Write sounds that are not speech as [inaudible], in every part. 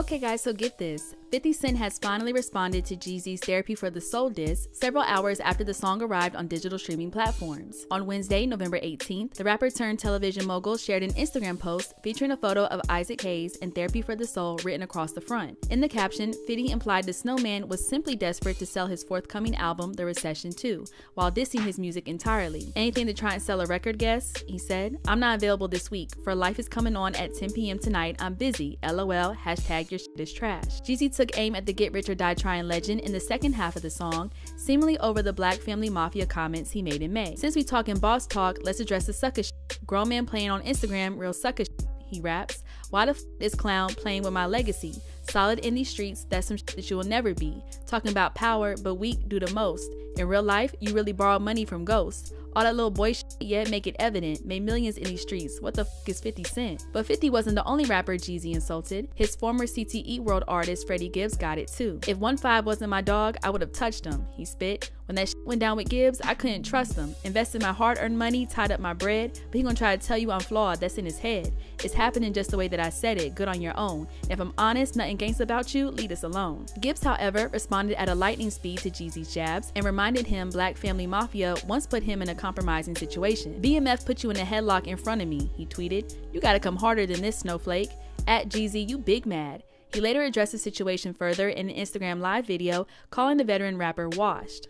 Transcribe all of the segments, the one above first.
Okay guys, so get this. 50 Cent has finally responded to Jeezy's Therapy for the Soul disc several hours after the song arrived on digital streaming platforms. On Wednesday, November 18th, the rapper turned television mogul shared an Instagram post featuring a photo of Isaac Hayes and Therapy for the Soul written across the front. In the caption, 50 implied the snowman was simply desperate to sell his forthcoming album, The Recession 2, while dissing his music entirely. Anything to try and sell a record, guess? He said, I'm not available this week, for Life is coming on at 10 p.m. tonight. I'm busy. LOL, hashtag your shit is trash. Jeezy took aim at the Get Rich or Die Trying legend in the second half of the song, seemingly over the Black Family Mafia comments he made in May. Since we talking boss talk, let's address the sucker shit. Grown man playing on Instagram, real sucker shit, he raps. Why the f is clown playing with my legacy? Solid in these streets, that's some shit that you will never be. Talking about power, but weak do the most. In real life, you really borrow money from ghosts. All that little boy shit, yeah, make it evident. Made millions in these streets. What the f is 50 Cent? But 50 wasn't the only rapper Jeezy insulted. His former CTE World artist Freddie Gibbs got it too. If 1-5 wasn't my dog, I would have touched him, he spit. When that went down with Gibbs, I couldn't trust him. Invested my hard earned money, tied up my bread, but he gonna try to tell you I'm flawed. That's in his head. It's happening just the way that I said it. Good on your own. if I'm honest, nothing gangsta about you, leave us alone. Gibbs, however, responded at a lightning speed to Jeezy's jabs and reminded him Black Family Mafia once put him in a compromising situation. BMF put you in a headlock in front of me, he tweeted. You gotta come harder than this, snowflake. At Jeezy, you big mad. He later addressed the situation further in an Instagram live video, calling the veteran rapper washed.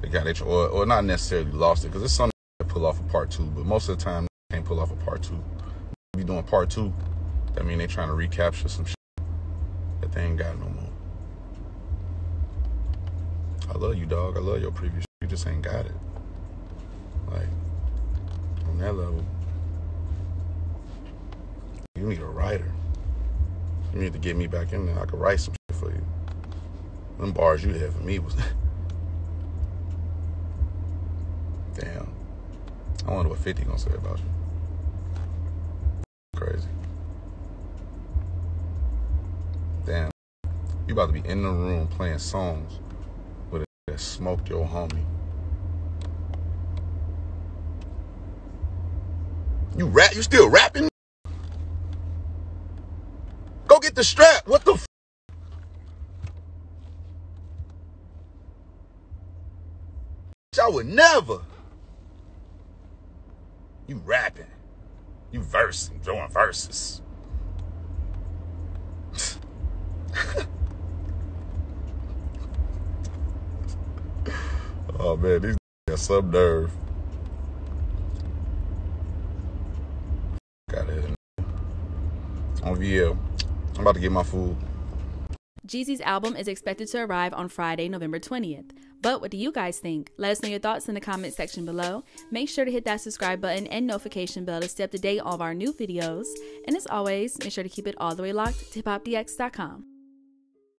They got it, or, or not necessarily lost it, because it's something to pull off a part two, but most of the time, they can't pull off a part two. Be doing part two, that mean they trying to recapture some shit that they ain't got no more. I love you, dog. I love your previous. You just ain't got it. Like on that level, you need a writer. You need to get me back in there. I could write some shit for you. Them bars you had for me was. [laughs] Damn. I wonder what 50 gonna say about you. Crazy. Damn. You about to be in the room playing songs with a that smoked your homie. You rap? You still rapping? Go get the strap. What the? F- I would never. You rapping. You versing, throwing verses. [laughs] oh man, these [laughs] got some nerve. Got it. On VL. I'm about to get my food. Jeezy's album is expected to arrive on Friday, November 20th. But what do you guys think? Let us know your thoughts in the comment section below. Make sure to hit that subscribe button and notification bell to stay up to date on all of our new videos. And as always, make sure to keep it all the way locked to hiphopdx.com.